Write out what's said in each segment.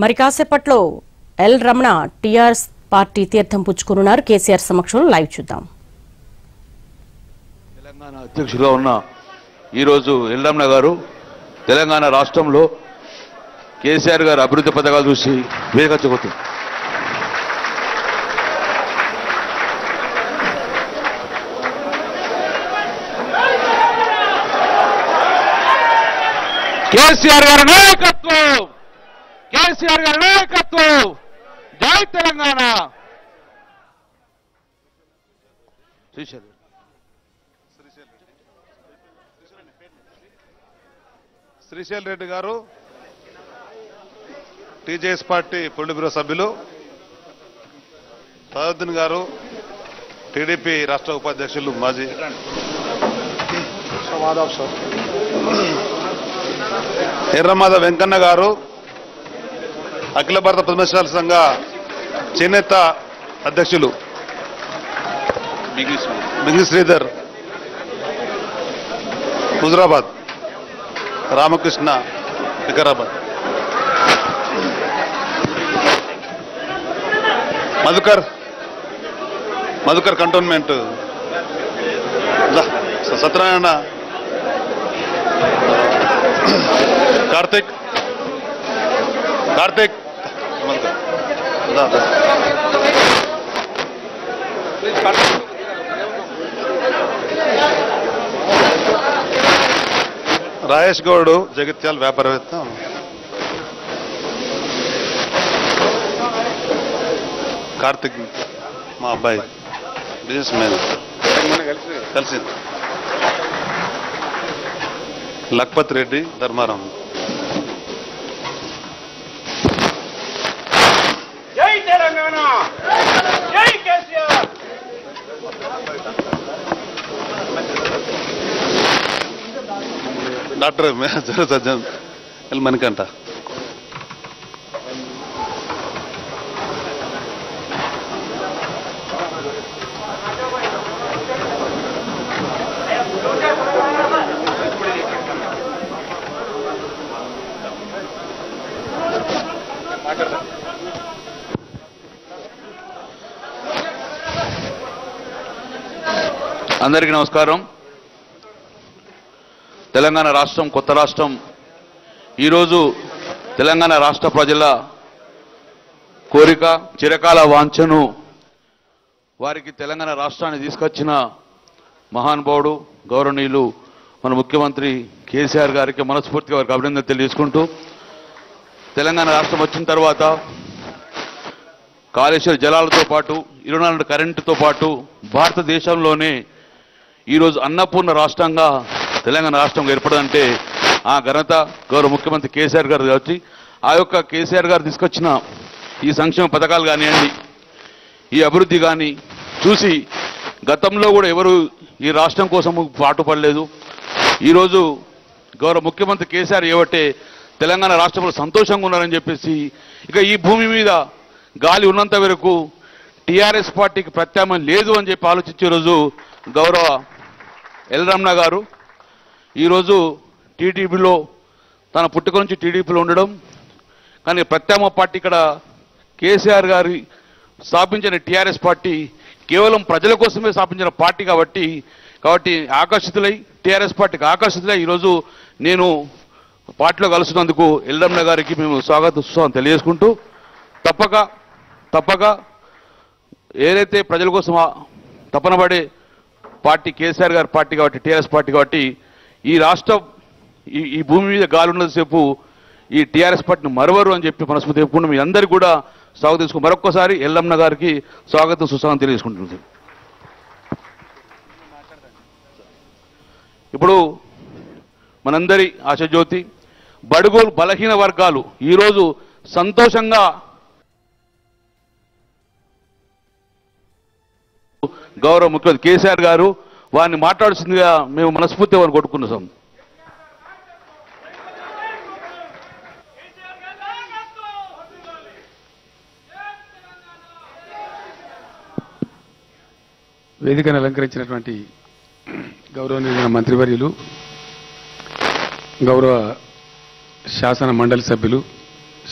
మరి కాసేపట్లో L Ramana TRS party తీర్థం పుచ్చుకున్నారు కేసీఆర్ సమక్షంలో లైవ్ చూద్దాం. తెలంగాణ అధ్యక్షుడుగా ఉన్న ఈరోజు ఎల్రమణ గారు తెలంగాణ రాష్ట్రంలో కేసీఆర్ గారు అభివృద్ధి పథకాలు చూసి వేగచ్చగొట్టు కేసీఆర్ గారి నాయకత్వం! కేసీఆర్ గారి నాయకత్వం. జై తెలంగాణ. శ్రీశైలం. శ్రీశైల్ రెడ్డి గారు టీజేఎస్ పార్టీ పొలిట్ బ్యూరో సభ్యులు సదాద్దీన్ గారు టీడీపీ రాష్ట్ర ఉపాధ్యక్షులు మాజీ. ఎర్రమాద వెంకన్న గారు అఖిల భారత పద్మశాల సంఘ చేనేత అధ్యక్షులు. బింగి శ్రీధర్. హుజరాబాద్. రామకృష్ణ వికారాబాద్. మధుకర్. మధుకర్ కంటోన్మెంట్. సత్యనారాయణ. కార్తిక్. కార్తిక్. రాయేష్ గౌడ్ జగిత్యాల వ్యాపారవేత్త. కార్తిక్ మా అబ్బాయి. Businessman. కలిసి. లక్పత్ రెడ్డి ధర్మారాం జై తెలంగాణ జై కేసీఆర్ డాక్టర్ సజ్జన్ ఎల్ మణికంఠ. అందరికీ నమస్కారం. తెలంగాణ రాష్ట్రం కొత్త రాష్ట్రం. ఈరోజు తెలంగాణ రాష్ట్ర ప్రజల కోరిక చిరకాల వాంఛను వారికి తెలంగాణ రాష్ట్రాన్ని తీసుకొచ్చిన మహానుభావుడు గౌరవనీయులు మన ముఖ్యమంత్రి కేసీఆర్ గారికి మనస్ఫూర్తిగా వారికి అభినందన తెలియజేసుకుంటూ తెలంగాణ రాష్ట్రం వచ్చిన తర్వాత కాళేశ్వర జలాలతో పాటు ఇరవై నాలుగు కరెంటుతో పాటు భారతదేశంలోనే ఈరోజు అన్నపూర్ణ రాష్ట్రంగా తెలంగాణ రాష్ట్రం ఏర్పడదంటే ఆ ఘనత గౌరవ ముఖ్యమంత్రి కేసీఆర్ గారు వచ్చి ఆ యొక్క కేసీఆర్ గారు తీసుకొచ్చిన ఈ సంక్షేమ పథకాలు కానివ్వండి ఈ అభివృద్ధి కానీ చూసి గతంలో కూడా ఎవరు ఈ రాష్ట్రం కోసం పాటుపడలేదు. ఈరోజు గౌరవ ముఖ్యమంత్రి కేసీఆర్ ఏవట్టే తెలంగాణ రాష్ట్రంలో సంతోషంగా ఉన్నారని చెప్పేసి ఇక ఈ భూమి మీద గాలి ఉన్నంత వరకు టీఆర్ఎస్ పార్టీకి ప్రత్యామ్నాయం లేదు అని చెప్పి ఆలోచించే రోజు గౌరవ ఎల్ రమణ గారు ఈరోజు టీడీపీలో తన పుట్టుక నుంచి టీడీపీలో ఉండడం కానీ ప్రత్యామ పార్టీ ఇక్కడ కేసీఆర్ గారి స్థాపించిన టీఆర్ఎస్ పార్టీ కేవలం ప్రజల కోసమే స్థాపించిన పార్టీ కాబట్టి కాబట్టి ఆకర్షితులై టీఆర్ఎస్ పార్టీకి ఆకర్షితులై ఈరోజు నేను పార్టీలో కలుస్తున్నందుకు ఎల్లమ్మ గారికి మేము స్వాగత ఉత్సవం తెలియజేసుకుంటూ తప్పక తప్పక ఏదైతే ప్రజల కోసం తపనబడే పార్టీ కేసీఆర్ గారి పార్టీ కాబట్టి టీఆర్ఎస్ పార్టీ కాబట్టి ఈ రాష్ట్రం ఈ ఈ భూమి మీద గాలి ఉన్నంతసేపు ఈ టీఆర్ఎస్ పార్టీని మరవరు అని చెప్పి మనస్ఫూర్తి చెప్పుకుంటూ మీ అందరికీ కూడా స్వాగతం తీసుకుని మరొక్కసారి ఎల్లమ్మ గారికి స్వాగతం సుస్వాగతం తెలియజేసుకుంటుంది ఇప్పుడు మనందరి ఆశజ్యోతి బడుగోలు బలహీన వర్గాలు ఈరోజు సంతోషంగా గౌరవ ముఖ్యమంత్రి కేసీఆర్ గారు వారిని మాట్లాడుతుందిగా మేము మనస్ఫూర్తిగా వారిని కొట్టుకున్నాం వేదికను అలంకరించినటువంటి గౌరవనీయులైన మంత్రివర్యులు గౌరవ శాసన మండలి సభ్యులు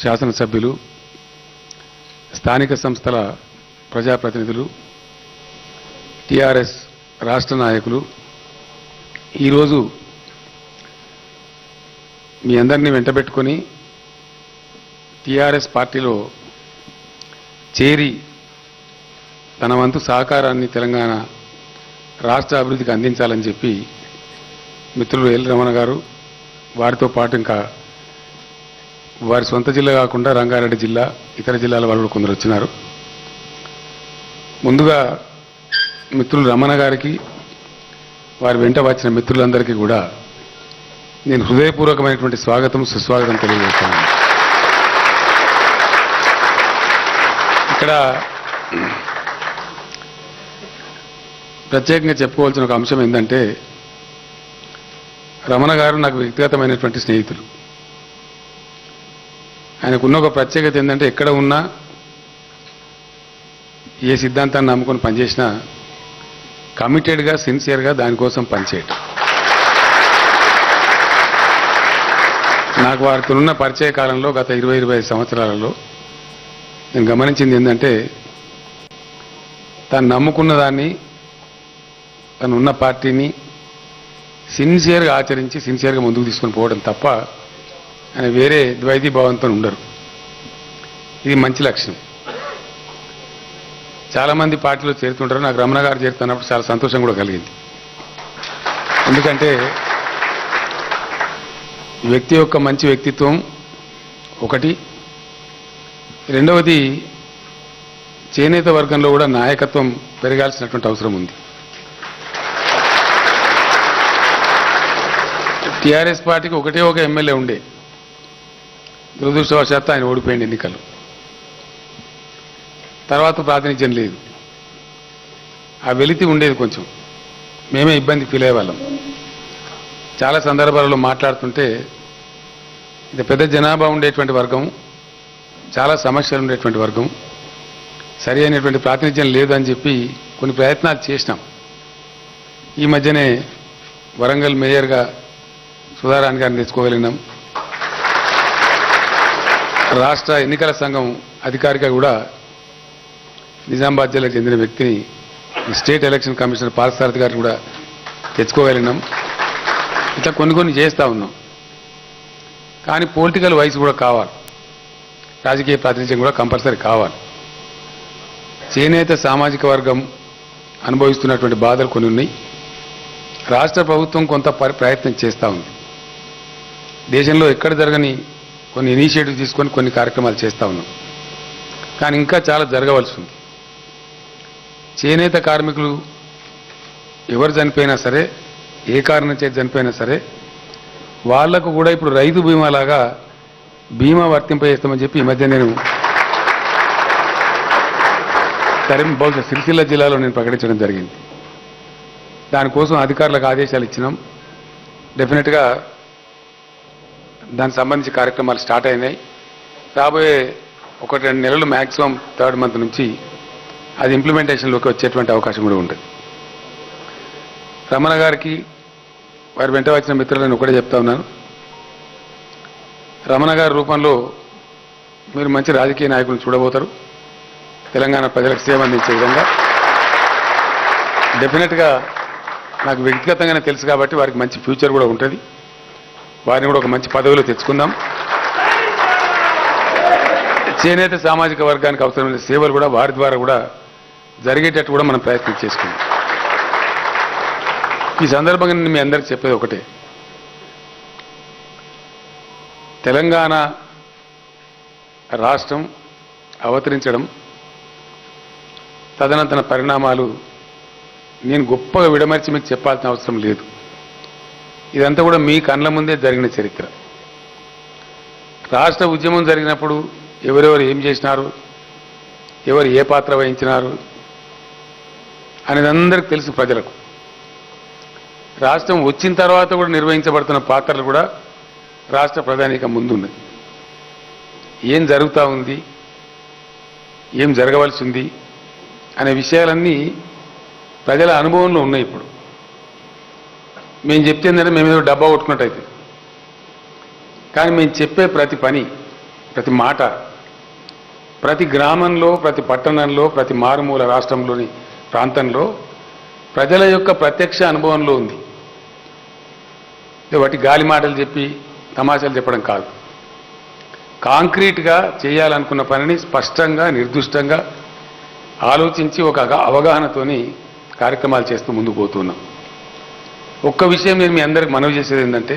శాసనసభ్యులు స్థానిక సంస్థల ప్రజాప్రతినిధులు టిఆర్ఎస్ రాష్ట్ర నాయకులు ఈరోజు మీ అందరినీ వెంటబెట్టుకొని టిఆర్ఎస్ పార్టీలో చేరి తన వంతు సహకారాన్ని తెలంగాణ రాష్ట్ర అభివృద్ధికి అందించాలని చెప్పి మిత్రులు ఎల్ రమణ గారు వారితో పాటు ఇంకా వారి సొంత జిల్లా కాకుండా రంగారెడ్డి జిల్లా ఇతర జిల్లాల వాళ్ళు కొందరు వచ్చినారు. ముందుగా మిత్రులు రమణ గారికి వారి వెంట వచ్చిన మిత్రులందరికీ కూడా నేను హృదయపూర్వకమైనటువంటి స్వాగతం సుస్వాగతం తెలియజేస్తాను. ఇక్కడ ప్రత్యేకంగా చెప్పుకోవాల్సిన ఒక అంశం ఏంటంటే రమణ గారు నాకు వ్యక్తిగతమైనటువంటి స్నేహితులు. ఆయనకున్న ఒక ప్రత్యేకత ఏంటంటే ఎక్కడ ఉన్నా ఏ సిద్ధాంతాన్ని నమ్ముకొని పనిచేసినా కమిటెడ్గా సిన్సియర్గా దానికోసం పనిచేయటం. నాకు వారితో ఉన్న పరిచయ కాలంలో గత ఇరవై ఇరవై ఐదు సంవత్సరాలలో నేను గమనించింది ఏంటంటే తను నమ్ముకున్న దాన్ని తను ఉన్న పార్టీని సిన్సియర్గా ఆచరించి సిన్సియర్గా ముందుకు తీసుకొని పోవడం తప్ప ఆయన వేరే ద్వైతీ భావంతో ఉండరు. ఇది మంచి లక్షణం. చాలామంది పార్టీలో చేరుతుంటారు. నాకు రమణ గారు చేరుతున్నప్పుడు చాలా సంతోషం కూడా కలిగింది. ఎందుకంటే వ్యక్తి యొక్క మంచి వ్యక్తిత్వం ఒకటి. రెండవది చేనేత వర్గంలో కూడా నాయకత్వం పెరగాల్సినటువంటి అవసరం ఉంది. టీఆర్ఎస్ పార్టీకి ఒకటే ఒక ఎమ్మెల్యే ఉండే. దురదృష్టవశాత్తు ఆయన ఓడిపోయింది ఎన్నికలు. తర్వాత ప్రాతినిధ్యం లేదు. ఆ వెలితి ఉండేది కొంచెం. మేమే ఇబ్బంది ఫీల్ అయ్యేవాళ్ళం చాలా సందర్భాలలో మాట్లాడుతుంటే ఇది పెద్ద జనాభా ఉండేటువంటి వర్గం చాలా సమస్యలు ఉండేటువంటి వర్గం సరి అయినటువంటి ప్రాతినిధ్యం లేదు అని చెప్పి కొన్ని ప్రయత్నాలు చేసినాం. ఈ మధ్యనే వరంగల్ మేయర్గా సుధారాణి గారిని తెచ్చుకోగలిగినాం. రాష్ట్ర ఎన్నికల సంఘం అధికారిగా కూడా నిజామాబాద్ జిల్లాకు చెందిన వ్యక్తిని స్టేట్ ఎలక్షన్ కమిషనర్ పార్థసారథి గారిని కూడా తెచ్చుకోగలిగినాం. ఇట్లా కొన్ని కొన్ని చేస్తూ ఉన్నాం. కానీ పొలిటికల్ వైస్ కూడా కావాలి. రాజకీయ ప్రాతినిధ్యం కూడా కంపల్సరీ కావాలి. చేనేత సామాజిక వర్గం అనుభవిస్తున్నటువంటి బాధలు కొన్ని ఉన్నాయి. రాష్ట్ర ప్రభుత్వం కొంత పరి- ప్రయత్నం చేస్తూ ఉంది. దేశంలో ఎక్కడ జరగని కొన్ని ఇనిషియేటివ్ తీసుకొని కొన్ని కార్యక్రమాలు చేస్తూ ఉన్నాం. కానీ ఇంకా చాలా జరగవలసి ఉంది. చేనేత కార్మికులు ఎవరు చనిపోయినా సరే ఏ కారణం చేతి చనిపోయినా సరే వాళ్ళకు కూడా ఇప్పుడు రైతు బీమా లాగా బీమా వర్తింపజేస్తామని చెప్పి ఈ మధ్య నేను కరీం బహుశా సిరిసిల్ల జిల్లాలో నేను ప్రకటించడం జరిగింది. దానికోసం అధికారులకు ఆదేశాలు ఇచ్చినాం. డెఫినెట్గా దానికి సంబంధించి కార్యక్రమాలు స్టార్ట్ అయినాయి. రాబోయే ఒకటి రెండు నెలలు మ్యాక్సిమం థర్డ్ మంత్ నుంచి అది ఇంప్లిమెంటేషన్లోకి వచ్చేటువంటి అవకాశం కూడా ఉంటుంది. రమణ గారికి వారి వెంట వచ్చిన మిత్రులను ఒకటే చెప్తా ఉన్నాను. రమణ గారి రూపంలో మీరు మంచి రాజకీయ నాయకులను చూడబోతారు. తెలంగాణ ప్రజలకు సేవ అందించే విధంగా. డెఫినెట్గా నాకు వ్యక్తిగతంగానే తెలుసు కాబట్టి వారికి మంచి ఫ్యూచర్ కూడా ఉంటుంది. వారిని కూడా ఒక మంచి పదవిలో తెచ్చుకుందాం. చేనేత సామాజిక వర్గానికి అవసరమైన సేవలు కూడా వారి ద్వారా కూడా జరిగేటట్టు కూడా మనం ప్రయత్నం చేసుకుందాం. ఈ సందర్భంగా నేను మీ అందరికి చెప్పేది ఒకటే. తెలంగాణ రాష్ట్రం అవతరించడం తదనంతర పరిణామాలు నేను గొప్పగా విడమర్చి మీకు చెప్పాల్సిన అవసరం లేదు. ఇదంతా కూడా మీ కళ్ళ ముందే జరిగిన చరిత్ర. రాష్ట్ర ఉద్యమం జరిగినప్పుడు ఎవరెవరు ఏం చేసినారు? ఎవరు ఏ పాత్ర వహించినారు? అనేది అందరికి తెలుసు ప్రజలకు. రాష్ట్రం వచ్చిన తర్వాత కూడా నిర్వహించబడుతున్న పాత్రలు కూడా రాష్ట్ర ప్రధానిక ముందున్నది ఏం జరుగుతూ ఉంది? ఏం జరగవలసి ఉంది అనే విషయాలన్నీ ప్రజల అనుభవంలో ఉన్నాయి ఇప్పుడు. మేము చెప్తే ఏంటంటే మేము ఏదో డబ్బా కొట్టుకున్నట్టయితే. కానీ మేము చెప్పే ప్రతి పని ప్రతి మాట ప్రతి గ్రామంలో ప్రతి పట్టణంలో ప్రతి మారుమూల రాష్ట్రంలోని ప్రాంతంలో ప్రజల యొక్క ప్రత్యక్ష అనుభవంలో ఉంది. వాటి గాలి మాటలు చెప్పి తమాషాలు చెప్పడం కాదు. కాంక్రీట్గా చేయాలనుకున్న పనిని స్పష్టంగా నిర్దిష్టంగా ఆలోచించి ఒక అవగాహనతోని కార్యక్రమాలు చేస్తూ ముందుకు పోతున్నాం. ఒక్క విషయం నేను మీ అందరికి మనవి చేసేది ఏంటంటే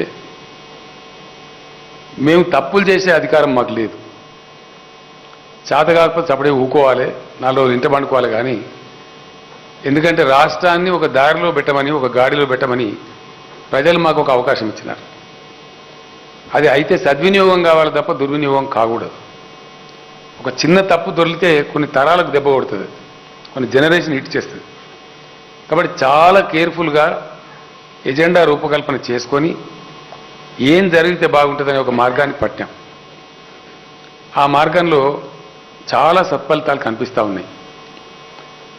మేము తప్పులు చేసే అధికారం మాకు లేదు. చేత కాకపోతే చప్పుడే ఊకోవాలి నాలుగు రోజులు ఇంట పండుకోవాలి కానీ ఎందుకంటే రాష్ట్రాన్ని ఒక దారిలో పెట్టమని ఒక గాడిలో పెట్టమని ప్రజలు మాకు ఒక అవకాశం ఇచ్చినారు. అది అయితే సద్వినియోగం కావాలి తప్ప దుర్వినియోగం కాకూడదు. ఒక చిన్న తప్పు దొరికితే కొన్ని తరాలకు దెబ్బ కొడుతుంది. కొన్ని జనరేషన్ హిట్ చేస్తుంది. కాబట్టి చాలా కేర్ఫుల్గా ఎజెండా రూపకల్పన చేసుకొని ఏం జరిగితే బాగుంటుందనే ఒక మార్గాన్ని పట్టాం. ఆ మార్గంలో చాలా సత్ఫలితాలు కనిపిస్తూ ఉన్నాయి.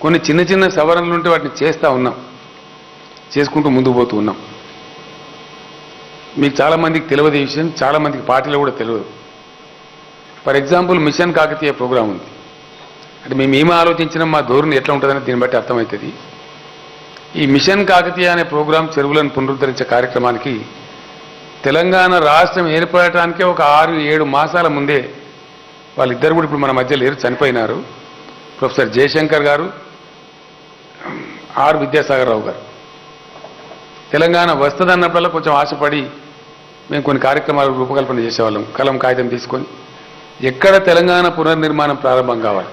కొన్ని చిన్న చిన్న సవరణలు ఉంటే వాటిని చేస్తూ ఉన్నాం. చేసుకుంటూ ముందుకు పోతూ ఉన్నాం. మీకు చాలామందికి తెలియదు ఈ విషయం చాలామందికి పార్టీలో కూడా తెలియదు. For example mission Kakatiya programme ఉంది. అంటే మేము ఏమి ఆలోచించినా మా ధోరణి ఎట్లా ఉంటుందని దీన్ని బట్టి అర్థమవుతుంది. ఈ మిషన్ కాకతీయ అనే ప్రోగ్రాం చెరువులను పునరుద్ధరించే కార్యక్రమానికి తెలంగాణ రాష్ట్రం ఏర్పడటానికే ఒక ఆరు ఏడు మాసాల ముందే వాళ్ళిద్దరు కూడా ఇప్పుడు మన మధ్య లేరు చనిపోయినారు. ప్రొఫెసర్ జయశంకర్ గారు ఆర్ విద్యాసాగర్ రావు గారు. తెలంగాణ వస్తుంది అన్నప్పుడల్లా కొంచెం ఆశపడి మేము కొన్ని కార్యక్రమాలు రూపకల్పన చేసేవాళ్ళం. కలం కాగితం తీసుకొని ఎక్కడ తెలంగాణ పునర్నిర్మాణం ప్రారంభం కావాలి.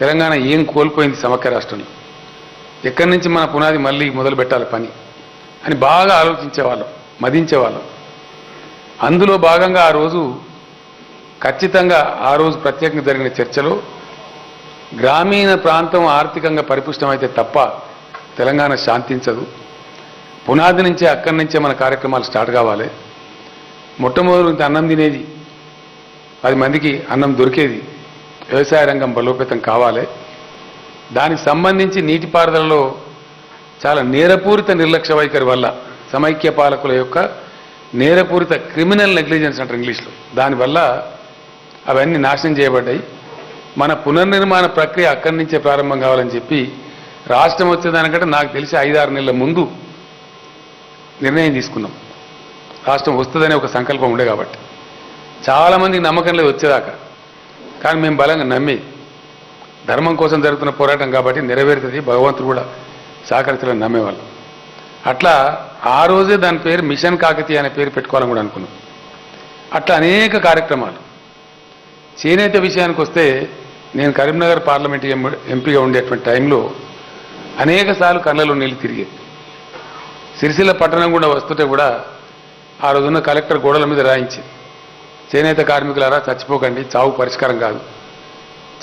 తెలంగాణ ఏం కోల్పోయింది సమగ్ర రాష్ట్రంలో ఎక్కడి నుంచి మన పునాది మళ్ళీ మొదలు పెట్టాలి పని అని బాగా ఆలోచించేవాళ్ళం మదించేవాళ్ళం. అందులో భాగంగా ఆ రోజు ఖచ్చితంగా ఆ రోజు ప్రత్యేకంగా జరిగిన చర్చలో గ్రామీణ ప్రాంతం ఆర్థికంగా పరిపుష్టమైతే తప్ప తెలంగాణ శాంతించదు. పునాది నుంచే అక్కడి నుంచే మన కార్యక్రమాలు స్టార్ట్ కావాలి. మొట్టమొదటి అన్నం తినేది. పది మందికి అన్నం దొరికేది. వ్యవసాయ రంగం బలోపేతం కావాలి. దానికి సంబంధించి నీటిపారుదలలో చాలా నేరపూరిత నిర్లక్ష్య వైఖరి వల్ల సమైక్య పాలకుల యొక్క నేరపూరిత క్రిమినల్ నెగ్లిజెన్స్ అంటారు ఇంగ్లీష్లో. దానివల్ల అవన్నీ నాశనం చేయబడ్డాయి. మన పునర్నిర్మాణ ప్రక్రియ అక్కడి నుంచే ప్రారంభం కావాలని చెప్పి రాష్ట్రం వచ్చేదానికంటే నాకు తెలిసి ఐదారు నెలల ముందు నిర్ణయం తీసుకున్నాం. రాష్ట్రం వస్తుందనే ఒక సంకల్పం ఉండే కాబట్టి. చాలామందికి నమ్మకం లేదు వచ్చేదాకా. కానీ మేము బలంగా నమ్మి ధర్మం కోసం జరుగుతున్న పోరాటం కాబట్టి నెరవేరుతుంది. భగవంతుడు కూడా సహకరించాలని నమ్మేవాళ్ళం. అట్లా ఆ రోజే దాని పేరు మిషన్ కాకతీయ అనే పేరు పెట్టుకోవాలని కూడా అనుకున్నాం. అట్లా అనేక కార్యక్రమాలు. చేనేత విషయానికి వస్తే నేను కరీంనగర్ పార్లమెంట్ ఎం- ఎంపీగా ఉండేటువంటి టైంలో అనేక సార్లు కళ్ళలో నీళ్ళు తిరిగేది సిరిసిల్ల పట్టణం కూడా వస్తుంటే కూడా ఆ రోజున కలెక్టర్ గోడల మీద రాయించి చేనేత కార్మికులారా చచ్చిపోకండి చావు పరిష్కారం కాదు.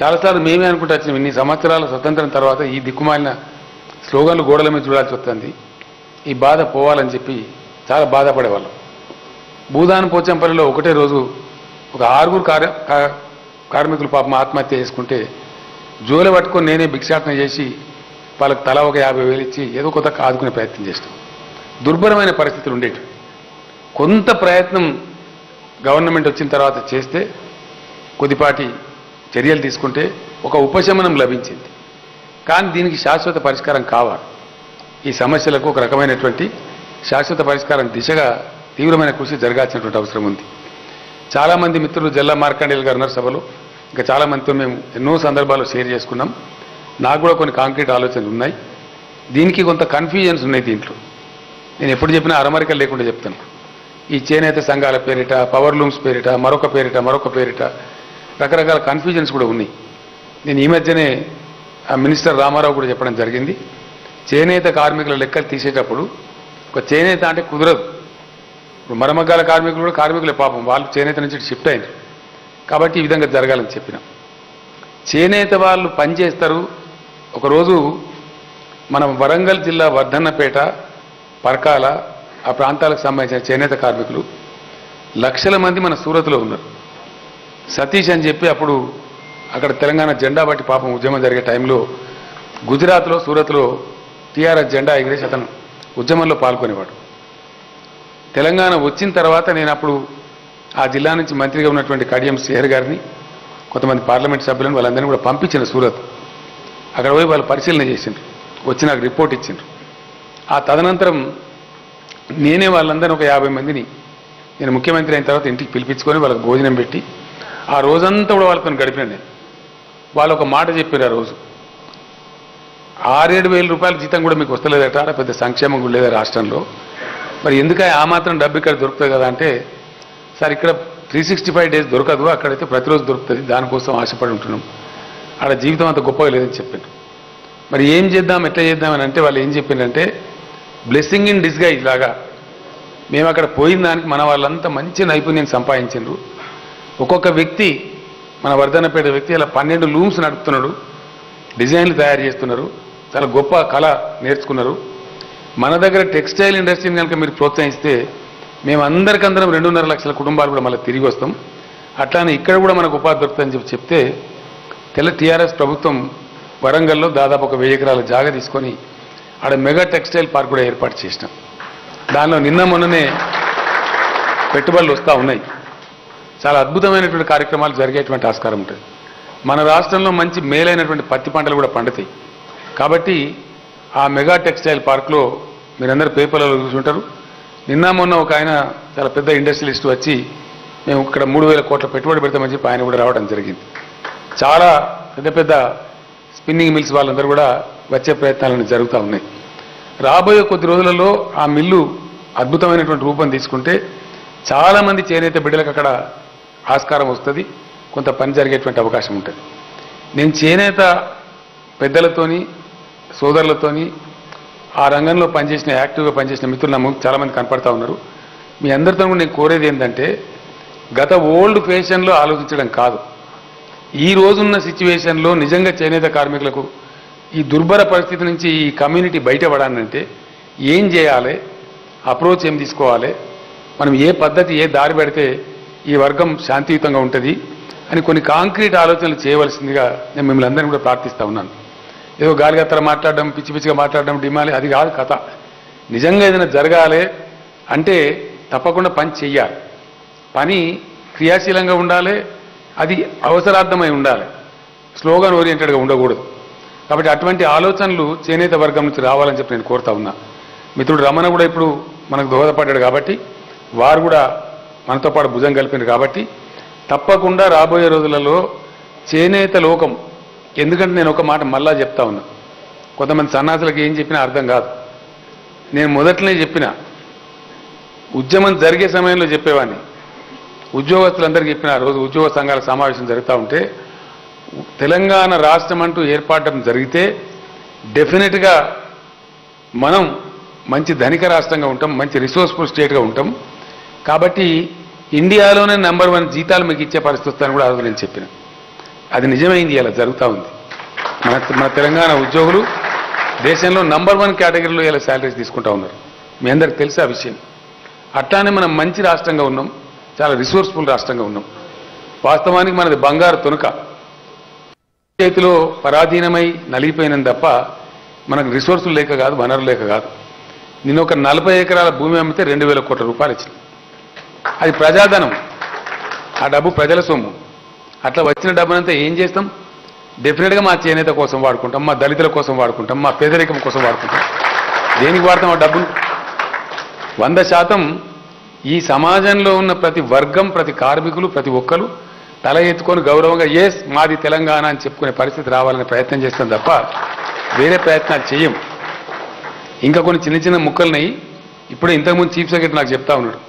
చాలాసార్లు మేమే అనుకుంటూ వచ్చినాం ఇన్ని సంవత్సరాల స్వతంత్రం తర్వాత ఈ దిక్కుమాలిన స్లోగన్లు గోడల మీద చూడాల్సి వస్తుంది. ఈ బాధ పోవాలని చెప్పి చాలా బాధపడేవాళ్ళం. భూదాన పోచంపల్లిలో ఒకటే రోజు ఒక ఆరుగురు కార్య కార్మికులు పాపం ఆత్మహత్య చేసుకుంటే జోలు పట్టుకొని నేనే భిక్షాటన చేసి వాళ్ళకి తల ఒక యాభై వేలు ఇచ్చి ఏదో కొత్త ఆదుకునే ప్రయత్నం చేస్తాం. దుర్భరమైన పరిస్థితులు ఉండేవి కొంత ప్రయత్నం గవర్నమెంట్ వచ్చిన తర్వాత చేస్తే కొద్దిపాటి చర్యలు తీసుకుంటే ఒక ఉపశమనం లభించింది. కానీ దీనికి శాశ్వత పరిష్కారం కావాలి. ఈ సమస్యలకు ఒక రకమైనటువంటి శాశ్వత పరిష్కారం దిశగా తీవ్రమైన కృషి జరగాల్సినటువంటి అవసరం ఉంది. చాలామంది మిత్రులు జల్లా మార్కండేయులు గారు ఉన్నారు సభలో. ఇంకా చాలామందితో మేము ఎన్నో సందర్భాలు షేర్ చేసుకున్నాం. నాకు కూడా కొన్ని కాంక్రీట్ ఆలోచనలు ఉన్నాయి. దీనికి కొంత కన్ఫ్యూజన్స్ ఉన్నాయి దీంట్లో. నేను ఎప్పుడు చెప్పినా అరమరికలు లేకుండా చెప్తాను. ఈ చేనేత సంఘాల పేరిట పవర్ లూమ్స్ పేరిట మరొక పేరిట మరొక పేరిట రకరకాల కన్ఫ్యూజన్స్ కూడా ఉన్నాయి. నేను ఈ మధ్యనే ఆ మినిస్టర్ రామారావు కూడా చెప్పడం జరిగింది. చేనేత కార్మికుల లెక్కలు తీసేటప్పుడు ఒక చేనేత అంటే కుదరదు. ఇప్పుడు మరమగ్గాల కార్మికులు కూడా కార్మికులే పాపం. వాళ్ళు చేనేత నుంచి షిఫ్ట్ అయింది. కాబట్టి ఈ విధంగా జరగాలని చెప్పినాం. చేనేత వాళ్ళు పనిచేస్తారు ఒకరోజు మనం వరంగల్ జిల్లా వర్ధన్నపేట పరకాల ఆ ప్రాంతాలకు సంబంధించిన చేనేత కార్మికులు లక్షల మంది మన సూరత్లో ఉన్నారు. సతీష్ అని చెప్పి అప్పుడు అక్కడ తెలంగాణ జెండా బట్టి పాపం ఉద్యమం జరిగే టైంలో గుజరాత్లో సూరత్లో టీఆర్ఎస్ జెండా ఎగిరేసి అతను ఉద్యమంలో పాల్గొనేవాడు. తెలంగాణ వచ్చిన తర్వాత నేను అప్పుడు ఆ జిల్లా నుంచి మంత్రిగా ఉన్నటువంటి కడియం శ్రీహర్ గారిని కొంతమంది పార్లమెంట్ సభ్యులను వాళ్ళందరినీ కూడా పంపించిన సూరత్. అక్కడ పోయి వాళ్ళు పరిశీలన చేసిండ్రు. వచ్చి నాకు రిపోర్ట్ ఇచ్చిండ్రు. ఆ తదనంతరం నేనే వాళ్ళందరినీ ఒక యాభై మందిని నేను ముఖ్యమంత్రి అయిన తర్వాత ఇంటికి పిలిపించుకొని వాళ్ళకి భోజనం పెట్టి ఆ రోజంతా కూడా వాళ్ళతో గడిపిన నేను. వాళ్ళు ఒక మాట చెప్పారు ఆ రోజు. ఆరేడు వేల రూపాయల జీతం కూడా మీకు వస్తలేదట పెద్ద సంక్షేమం కూడా లేదా రాష్ట్రంలో. మరి ఎందుక ఆ మాత్రం డబ్బు ఇక్కడ దొరుకుతుంది కదా అంటే సార్ ఇక్కడ త్రీ సిక్స్టీ ఫైవ్ డేస్ దొరకదు అక్కడైతే ప్రతిరోజు దొరుకుతుంది దానికోసం ఆశపడి ఉంటున్నాం. ఆడ జీవితం అంత గొప్పగా లేదని చెప్పారు. మరి ఏం చేద్దాం ఎట్లా చేద్దాం అని అంటే వాళ్ళు ఏం చెప్పిందంటే బ్లెస్సింగ్ ఇన్ డిస్గైజ్ లాగా. మేము అక్కడ పోయిన దానికి మన వాళ్ళంతా మంచి నైపుణ్యం సంపాదించారు ఒక్కొక్క వ్యక్తి మన వర్ధనపేట వ్యక్తి ఇలా పన్నెండు లూమ్స్ నడుపుతున్నాడు. డిజైన్లు తయారు చేస్తున్నారు. చాలా గొప్ప కళ నేర్చుకున్నారు. మన దగ్గర టెక్స్టైల్ ఇండస్ట్రీని కనుక మీరు ప్రోత్సహిస్తే మేము అందరికందరం రెండున్నర లక్షల కుటుంబాలు కూడా మళ్ళీ తిరిగి వస్తాం. అట్లానే ఇక్కడ కూడా మనకు ఉపాధి దొరుకుతుందని చెప్పి చెప్తే తెల్ల టీఆర్ఎస్ ప్రభుత్వం వరంగల్లో దాదాపు ఒక వెయ్యి ఎకరాల జాగా తీసుకొని ఆడ మెగా టెక్స్టైల్ పార్క్ కూడా ఏర్పాటు చేసినాం. దానిలో నిన్న మొన్ననే పెట్టుబడులు వస్తూ ఉన్నాయి. చాలా అద్భుతమైనటువంటి కార్యక్రమాలు జరిగేటువంటి ఆస్కారం ఉంటుంది. మన రాష్ట్రంలో మంచి మేలైనటువంటి పత్తి పంటలు కూడా పండుతాయి. కాబట్టి ఆ మెగా టెక్స్టైల్ పార్క్లో మీరందరూ పేపర్లలో చూసుంటారు. నిన్న మొన్న ఒక ఆయన చాలా పెద్ద ఇండస్ట్రియలిస్ట్ వచ్చి మేము ఇక్కడ మూడు వేల కోట్ల పెట్టుబడి పెడతామని చెప్పి ఆయన కూడా రావడం జరిగింది. చాలా పెద్ద పెద్ద స్పిన్నింగ్ మిల్స్ వాళ్ళందరూ కూడా వచ్చే ప్రయత్నాలను జరుగుతూ ఉన్నాయి. రాబోయే కొద్ది రోజులలో ఆ మిల్లు అద్భుతమైనటువంటి రూపం తీసుకుంటే చాలామంది చేనేత బిడ్డలకు అక్కడ ఆస్కారం వస్తుంది కొంత పని జరిగేటువంటి అవకాశం ఉంటుంది. నేను చేనేత పెద్దలతోని సోదరులతోని ఆ రంగంలో పనిచేసిన యాక్టివ్గా పనిచేసిన మిత్రులు నా చాలామంది కనపడతా ఉన్నారు. మీ అందరితో కూడా నేను కోరేది ఏంటంటే గత ఓల్డ్ ఫేషన్లో ఆలోచించడం కాదు. ఈ రోజున్న సిచ్యువేషన్లో నిజంగా చేనేత కార్మికులకు ఈ దుర్భర పరిస్థితి నుంచి ఈ కమ్యూనిటీ బయటపడాలంటే ఏం చేయాలి? అప్రోచ్ ఏం తీసుకోవాలి? మనం ఏ పద్ధతి ఏ దారి పెడితే ఈ వర్గం శాంతియుతంగా ఉంటుంది? అని కొన్ని కాంక్రీట్ ఆలోచనలు చేయవలసిందిగా నేను మిమ్మల్ని అందరినీ కూడా ప్రార్థిస్తా ఉన్నాను. ఏదో గాలిగత్తర మాట్లాడడం పిచ్చి పిచ్చిగా మాట్లాడడం డిమాలి అది కాదు కథ. నిజంగా ఏదైనా జరగాలి అంటే తప్పకుండా పని చెయ్యాలి. పని క్రియాశీలంగా ఉండాలి అది అవసరార్థమై ఉండాలి. స్లోగన్ ఓరియంటెడ్గా ఉండకూడదు. కాబట్టి అటువంటి ఆలోచనలు చేనేత వర్గం నుంచి రావాలని చెప్పి నేను కోరుతా ఉన్నా. మిత్రుడు రమణ కూడా ఇప్పుడు మనకు దోహదపడ్డాడు కాబట్టి వారు కూడా మనతో పాటు భుజం కలిపినారు కాబట్టి తప్పకుండా రాబోయే రోజులలో చేనేత లోకం ఎందుకంటే నేను ఒక మాట మళ్ళా చెప్తా ఉన్నా. కొంతమంది సన్నాసులకు ఏం చెప్పినా అర్థం కాదు. నేను మొదట్లోనే చెప్పిన. ఉద్యమం జరిగే సమయంలో చెప్పేవాడిని. ఉద్యోగస్తులందరికీ చెప్పిన రోజు ఉద్యోగ సంఘాల సమావేశం జరుగుతూ ఉంటే తెలంగాణ రాష్ట్రం అంటూ ఏర్పడటం జరిగితే డెఫినెట్గా మనం మంచి ధనిక రాష్ట్రంగా ఉంటాం మంచి రిసోర్స్ఫుల్ స్టేట్గా ఉంటాం. కాబట్టి ఇండియాలోనే నెంబర్ వన్ జీతాలు మీకు ఇచ్చే పరిస్థితి కూడా ఆ రోజు నేను చెప్పిన. అది నిజమైంది ఇలా జరుగుతూ ఉంది. మన మన తెలంగాణ ఉద్యోగులు దేశంలో నంబర్ వన్ కేటగిరీలో ఇలా శాలరీస్ తీసుకుంటా ఉన్నారు. మీ అందరికి తెలిసే ఆ విషయం? అట్లానే మనం మంచి రాష్ట్రంగా ఉన్నాం చాలా రిసోర్స్ఫుల్ రాష్ట్రంగా ఉన్నాం. వాస్తవానికి మనది బంగారు తునక. చేతిలో పరాధీనమై నలిగిపోయినం తప్ప మనకు రిసోర్సులు లేక కాదు వనరులు లేక కాదు. నేను ఒక నలభై ఎకరాల భూమి అమ్మితే రెండు వేల కోట్ల రూపాయలు ఇచ్చింది అది ప్రజాధనం. ఆ డబ్బు ప్రజల సొమ్ము. అట్లా వచ్చిన డబ్బునంతా ఏం చేస్తాం? డెఫినెట్గా మా చేనేత కోసం వాడుకుంటాం మా దళితుల కోసం వాడుకుంటాం మా పేదరికం కోసం వాడుకుంటాం. దేనికి వాడతాం ఆ డబ్బును? వంద శాతం ఈ సమాజంలో ఉన్న ప్రతి వర్గం ప్రతి కార్మికులు ప్రతి ఒక్కరు తల ఎత్తుకొని గౌరవంగా ఎస్ మాది తెలంగాణ అని చెప్పుకునే పరిస్థితి రావాలనే ప్రయత్నం చేస్తాం తప్ప వేరే ప్రయత్నాలు చేయం ఇంకా కొన్ని చిన్న చిన్న ముక్కలున్నాయి ఇప్పుడే ఇంతకుముందు చీఫ్ సెక్రటరీ నాకు చెప్తా ఉన్నాడు.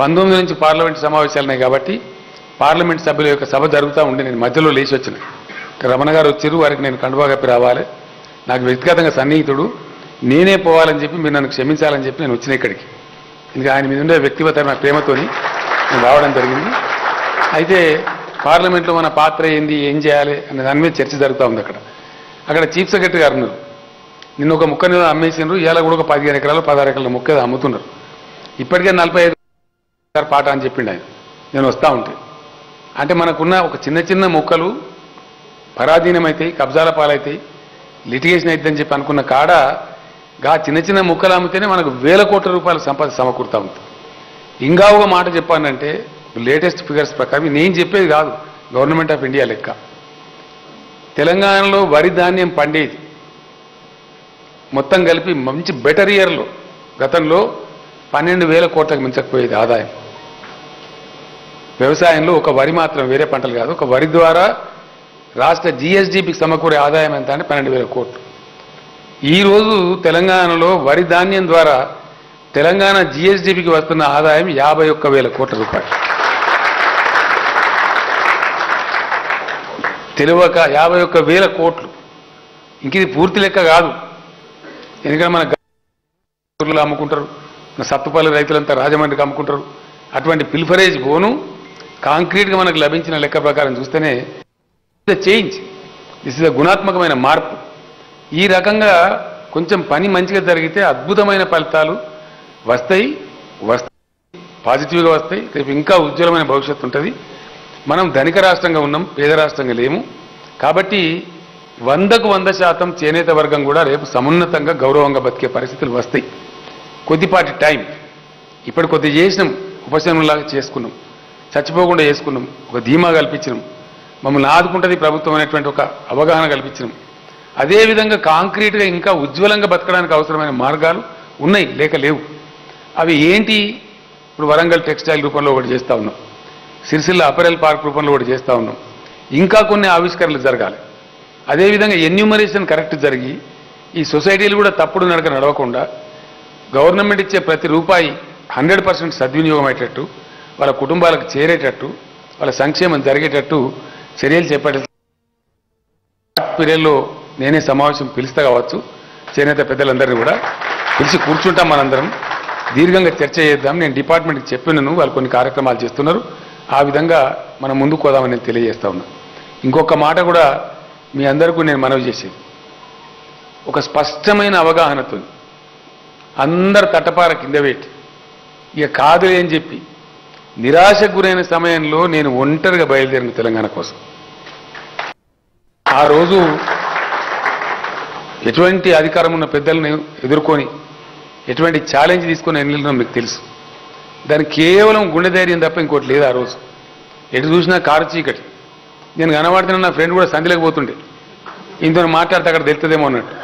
పంతొమ్మిది నుంచి పార్లమెంట్ సమావేశాలు ఉన్నాయి కాబట్టి పార్లమెంట్ సభ్యుల యొక్క సభ జరుగుతూ ఉండి నేను మధ్యలో లేచి వచ్చిన. రమణ గారు వచ్చారు వారికి నేను కండువా కప్పి రావాలి. నాకు వ్యక్తిగతంగా సన్నిహితుడు. నేనే పోవాలని చెప్పి మీరు నన్ను క్షమించాలని చెప్పి నేను వచ్చిన ఇక్కడికి. ఇంకా ఆయన మీద ఉండే వ్యక్తిగతమైన ప్రేమతోని నేను రావడం జరిగింది. అయితే పార్లమెంట్లో మన పాత్ర ఏంది ఏం చేయాలి అనే దాని మీద చర్చ జరుగుతూ ఉంది అక్కడ. అక్కడ చీఫ్ సెక్రటరీ గారు ఉన్నారు. నిన్న ఒక ముక్కని అమ్మేసిండ్రు ఇలా కూడా ఒక పదిహేను ఎకరాలు పదహారు ఎకరాల ముక్క అమ్ముతున్నారు. ఇప్పటికే నలభై ఐదు పాట అని చెప్పిండు ఆయన. నేను వస్తూ ఉంటే. అంటే మనకున్న ఒక చిన్న చిన్న మొక్కలు పరాధీనమైతాయి కబ్జాల పాలైతాయి లిటిగేషన్ అవుతుందని చెప్పి అనుకున్న కాడ గా చిన్న చిన్న ముక్కలు అమ్మితేనే మనకు వేల కోట్ల రూపాయల సంపద సమకూరుతా ఉంటుంది. ఇంకా ఒక మాట చెప్పానంటే లేటెస్ట్ ఫిగర్స్ ప్రకారం నేను చెప్పేది కాదు గవర్నమెంట్ ఆఫ్ ఇండియా లెక్క. తెలంగాణలో వరి ధాన్యం పండేది. మొత్తం కలిపి మంచి బెటర్ ఇయర్లో గతంలో పన్నెండు వేల కోట్లకు మించకపోయేది ఆదాయం. వ్యవసాయంలో ఒక వరి మాత్రం వేరే పంటలు కాదు. ఒక వరి ద్వారా రాష్ట్ర జిఎస్డిపికి సమకూరే ఆదాయం ఎంత అంటే పన్నెండు వేల కోట్లు. ఈరోజు తెలంగాణలో వరి ధాన్యం ద్వారా తెలంగాణ జిఎస్డిపికి వస్తున్న ఆదాయం యాభై ఒక్క వేల కోట్ల రూపాయలు. తెలియక యాభై ఒక్క వేల కోట్లు. ఇంక ఇది పూర్తి లెక్క కాదు. ఎందుకంటే మన అమ్ముకుంటారు. మన సత్తుపల్లి రైతులంతా రాజమండ్రికి అమ్ముకుంటారు. అటువంటి పిల్ఫరేజ్ పోను కాంక్రీట్గా మనకు లభించిన లెక్క ప్రకారం చూస్తేనే చేంజ్. దిస్ ఇస్ గుణాత్మకమైన మార్పు. ఈ రకంగా కొంచెం పని మంచిగా జరిగితే అద్భుతమైన ఫలితాలు వస్తాయి వస్తాయి. పాజిటివ్గా వస్తాయి రేపు ఇంకా ఉజ్వలమైన భవిష్యత్తు ఉంటుంది. మనం ధనిక రాష్ట్రంగా ఉన్నాం పేద రాష్ట్రంగా లేము. కాబట్టి వందకు వంద శాతం చేనేత వర్గం కూడా రేపు సమున్నతంగా గౌరవంగా బతికే పరిస్థితులు వస్తాయి. కొద్దిపాటి టైం. ఇప్పుడు కొద్ది చేసినాం ఉపశమనంలాగా చేసుకున్నాం. చచ్చిపోకుండా చేసుకున్నాం. ఒక ధీమా కల్పించినాం. మమ్మల్ని ఆదుకుంటుంది ప్రభుత్వం అనేటువంటి ఒక అవగాహన కల్పించినాం. అదేవిధంగా కాంక్రీట్గా ఇంకా ఉజ్వలంగా బతకడానికి అవసరమైన మార్గాలు ఉన్నాయి లేక లేవు. అవి ఏంటి? ఇప్పుడు వరంగల్ టెక్స్టైల్ రూపంలో ఒకటి చేస్తూ ఉన్నాం. సిరిసిల్ల అపరెల్ పార్క్ రూపంలో ఒకటి చేస్తూ ఉన్నాం. ఇంకా కొన్ని ఆవిష్కరణలు జరగాలి. అదేవిధంగా ఎన్యూమరేషన్ కరెక్ట్ జరిగి ఈ సొసైటీలు కూడా తప్పుడు నడక నడవకుండా గవర్నమెంట్ ఇచ్చే ప్రతి రూపాయి హండ్రెడ్ పర్సెంట్ సద్వినియోగం అయ్యేటట్టు వాళ్ళ కుటుంబాలకు చేరేటట్టు వాళ్ళ సంక్షేమం జరిగేటట్టు చర్యలు చేపట్టే పీరియడ్లో నేనే సమావేశం పిలుస్తా కావచ్చు. చేనేత పెద్దలందరినీ కూడా పిలిచి కూర్చుంటాం మనందరం. దీర్ఘంగా చర్చ చేద్దాం. నేను డిపార్ట్మెంట్కి చెప్పినను. వాళ్ళు కొన్ని కార్యక్రమాలు చేస్తున్నారు. ఆ విధంగా మనం ముందుకు పోదామని నేను తెలియజేస్తా ఉన్నా. ఇంకొక మాట కూడా మీ అందరికీ నేను మనవి చేసేది. ఒక స్పష్టమైన అవగాహనతో అందరు తటపార కింద పెట్టి ఇక కాదులే అని చెప్పి నిరాశకు గురైన సమయంలో నేను ఒంటరిగా బయలుదేరిన తెలంగాణ కోసం. ఆ రోజు ఎటువంటి అధికారం ఉన్న పెద్దలను ఎదుర్కొని ఎటువంటి ఛాలెంజ్ తీసుకొని వెళ్ళినా మీకు తెలుసు. దానికి కేవలం గుండె ధైర్యం తప్ప ఇంకోటి లేదు ఆ రోజు. ఎటు చూసినా కారు చీకటి. నేను కనబడుతున్న నా ఫ్రెండ్ కూడా సంధిలోకి పోతుండే. ఇంతో మాట్లాడితే అక్కడ తెలుస్తుందేమో అన్నట్టు.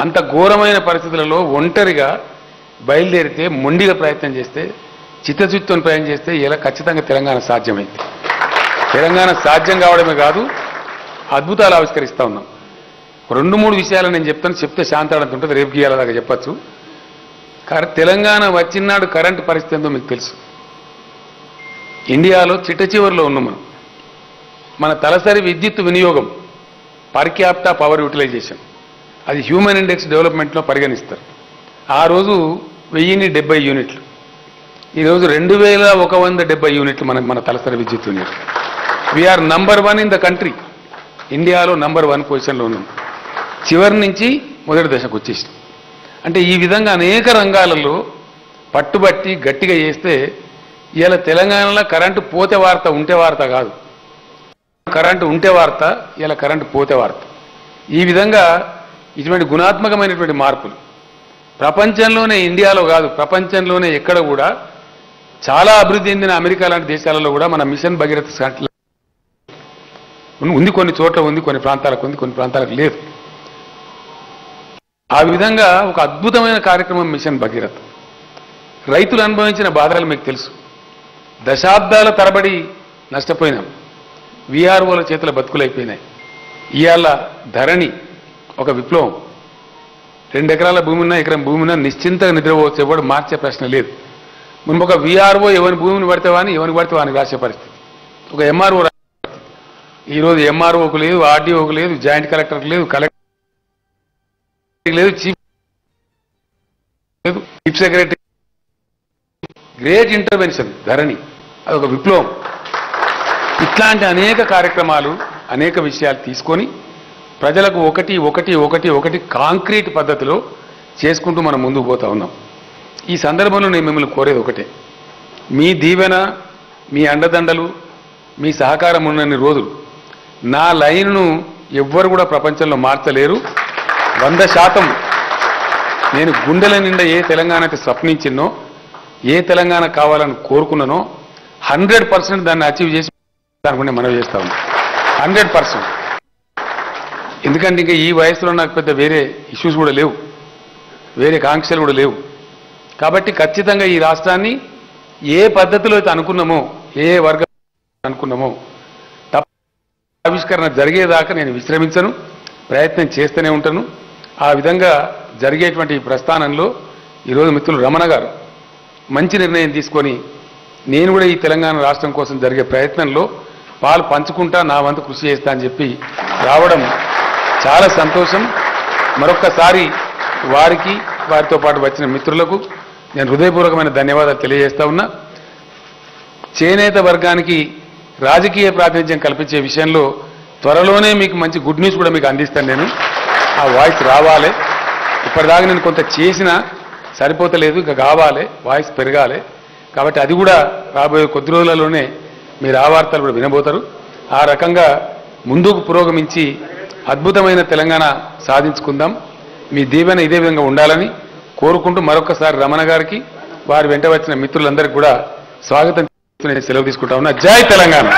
అంత ఘోరమైన పరిస్థితులలో ఒంటరిగా బయలుదేరితే మొండిగా ప్రయత్నం చేస్తే చిత్తశుద్ధితో ప్రయాణం చేస్తే ఇలా ఖచ్చితంగా తెలంగాణ సాధ్యమైంది. తెలంగాణ సాధ్యం కావడమే కాదు అద్భుతాలు ఆవిష్కరిస్తూ ఉన్నాం. రెండు మూడు విషయాలు నేను చెప్తాను చెప్తే శాంతాడంత ఉంటుంది రేపు గీయాలలాగా దాకా చెప్పచ్చు. కానీ తెలంగాణ వచ్చినాడు కరెంటు పరిస్థితి ఏందో మీకు తెలుసు. ఇండియాలో చిట్ట చివరిలో ఉన్నాం మనం. మన తలసరి విద్యుత్ వినియోగం పర్ క్యాప్టా పవర్ యూటిలైజేషన్ అది హ్యూమన్ ఇండెక్స్ డెవలప్మెంట్లో పరిగణిస్తారు. ఆ రోజు వెయ్యిన్ని డెబ్బై యూనిట్లు. ఈరోజు రెండు వేల ఒక వంద డెబ్బై యూనిట్లు మన మన తలసరి విద్యుత్ unit. We're number one in the country ఇండియాలో నంబర్ వన్ పొజిషన్లో ఉన్నాం చివరి నుంచి మొదటి దశకు వచ్చేసి అంటే ఈ విధంగా అనేక రంగాలలో పట్టుబట్టి గట్టిగా చేస్తే ఇలా తెలంగాణలో కరెంటు పోతే వార్త ఉంటే వార్త కాదు. కరెంటు ఉంటే వార్త ఇలా కరెంటు పోతే వార్త. ఈ విధంగా ఇటువంటి గుణాత్మకమైనటువంటి మార్పులు. ప్రపంచంలోనే ఇండియాలో కాదు ప్రపంచంలోనే ఎక్కడ కూడా చాలా అభివృద్ధి చెందిన అమెరికా లాంటి దేశాలలో కూడా మన మిషన్ భగీరథ శాటిలైట్ ఉంది. కొన్ని చోట్ల ఉంది కొన్ని ప్రాంతాలకు ఉంది కొన్ని ప్రాంతాలకు లేదు. ఆ విధంగా ఒక అద్భుతమైన కార్యక్రమం మిషన్ భగీరథ. రైతులు అనుభవించిన బాధలు మీకు తెలుసు. దశాబ్దాల తరబడి నష్టపోయినాం. విఆర్ఓల చేతుల బతుకులైపోయినాయి. ఇవాళ ధరణి ఒక విప్లవం. రెండు ఎకరాల భూమి ఉన్నా ఎకరం భూమి ఉన్నా నిశ్చింతగా నిద్రపోవచ్చు ఎవడు మార్చే ప్రశ్న లేదు. మునుపు ఒక విఆర్ఓ ఎవరి భూమిని పడితే అని ఎవరికి పడితే వాని రాసే పరిస్థితి. ఒక ఎంఆర్ఓ ఈరోజు ఎంఆర్ఓకు లేదు ఆర్డీఓకు లేదు జాయింట్ కలెక్టర్కి లేదు కలెక్టర్ లేదు చీఫ్ లేదు chief secretary great intervention Dharani. అదొక విప్లవం. ఇట్లాంటి అనేక కార్యక్రమాలు అనేక విషయాలు తీసుకొని ప్రజలకు ఒకటి ఒకటి ఒకటి ఒకటి కాంక్రీట్ పద్ధతిలో చేసుకుంటూ మనం ముందుకు పోతా ఉన్నాం. ఈ సందర్భంలో నేను మిమ్మల్ని కోరేది ఒకటే. మీ దీవెన మీ అండదండలు మీ సహకారం ఉన్నన్ని రోజులు నా లైన్ను ఎవ్వరు కూడా ప్రపంచంలో మార్చలేరు. వంద శాతం నేను గుండెల నిండా ఏ తెలంగాణకి స్వప్నించినో ఏ తెలంగాణ కావాలని కోరుకున్నానో హండ్రెడ్ పర్సెంట్ దాన్ని అచీవ్ చేసి దానికి మనం చేస్తా ఉన్నాం. Hundred percent. ఎందుకంటే ఇంకా ఈ వయసులో నాకు పెద్ద వేరే ఇష్యూస్ కూడా లేవు. వేరే కాంక్షలు కూడా లేవు. కాబట్టి ఖచ్చితంగా ఈ రాష్ట్రాన్ని ఏ పద్ధతిలో అయితే అనుకున్నామో ఏ వర్గం అనుకున్నామో తప్ప ఆవిష్కరణ జరిగేదాకా నేను విశ్రమించను ప్రయత్నం చేస్తూనే ఉంటాను. ఆ విధంగా జరిగేటువంటి ప్రస్థానంలో ఈరోజు మిత్రులు రమణ గారు మంచి నిర్ణయం తీసుకొని నేను కూడా ఈ తెలంగాణ రాష్ట్రం కోసం జరిగే ప్రయత్నంలో పాలు పంచుకుంటా నా వంతు కృషి చేస్తా అని చెప్పి రావడం చాలా సంతోషం. మరొక్కసారి వారికి వారితో పాటు వచ్చిన మిత్రులకు నేను హృదయపూర్వకమైన ధన్యవాదాలు తెలియజేస్తా ఉన్నా. చేనేత వర్గానికి రాజకీయ ప్రాతినిధ్యం కల్పించే విషయంలో త్వరలోనే మీకు మంచి గుడ్ న్యూస్ కూడా మీకు అందిస్తాను నేను. ఆ వాయిస్ రావాలి. ఇప్పటిదాకా నేను కొంత చేసినా సరిపోతలేదు ఇంకా కావాలి వాయిస్ పెరగాలి. కాబట్టి అది కూడా రాబోయే కొద్ది రోజులలోనే మీరు ఆ వార్తలు కూడా వినబోతారు. ఆ రకంగా ముందుకు పురోగమించి అద్భుతమైన తెలంగాణ సాధించుకుందాం. మీ దీవెన ఇదే విధంగా ఉండాలని కోరుకుంటూ మరొకసారి రమణ గారికి వారి వెంట వచ్చిన మిత్రులందరికీ కూడా స్వాగతం సెలవు తీసుకుంటా ఉన్నా. జై తెలంగాణ!